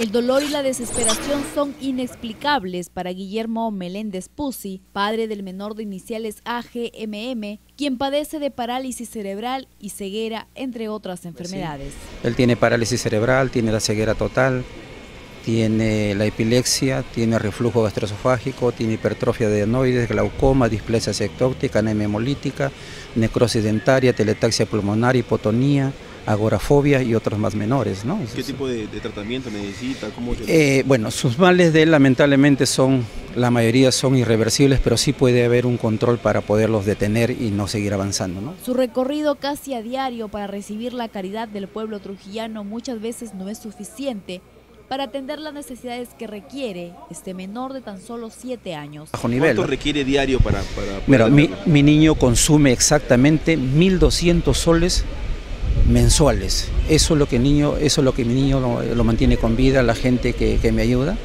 El dolor y la desesperación son inexplicables para Guillermo Meléndez Pusi, padre del menor de iniciales AGMM, quien padece de parálisis cerebral y ceguera, entre otras enfermedades. Él tiene parálisis cerebral, tiene la ceguera total, tiene la epilepsia, tiene reflujo gastroesofágico, tiene hipertrofia de adenoides, glaucoma, displasia sectóptica, anemia hemolítica, necrosis dentaria, teletaxia pulmonar, hipotonía, agorafobia y otros más menores. ¿no? ¿Qué tipo de, tratamiento necesita? Eh, bueno, sus males de él lamentablemente son, la mayoría son irreversibles, pero sí puede haber un control para poderlos detener y no seguir avanzando. ¿no? Su recorrido casi a diario para recibir la caridad del pueblo trujillano muchas veces no es suficiente para atender las necesidades que requiere este menor de tan solo 7 años. ¿Cuánto requiere diario para...? para Mira, mi, mi, niño consume exactamente 1.200 soles mensuales. Eso es lo que, niño, eso es lo que mi niño lo, mantiene con vida, la gente que, me ayuda.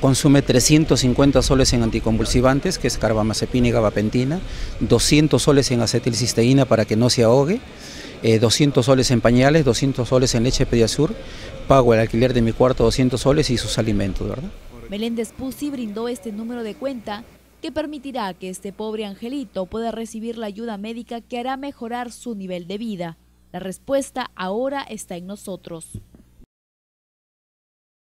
Consume 350 soles en anticonvulsivantes, que es carbamazepina y gabapentina, 200 soles en acetilcisteína para que no se ahogue, 200 eh, soles en pañales, 200 soles en leche Pediasur, pago el alquiler de mi cuarto 200 soles y sus alimentos, ¿verdad? Meléndez Pusi brindó este número de cuenta que permitirá que este pobre angelito pueda recibir la ayuda médica que hará mejorar su nivel de vida. La respuesta ahora está en nosotros.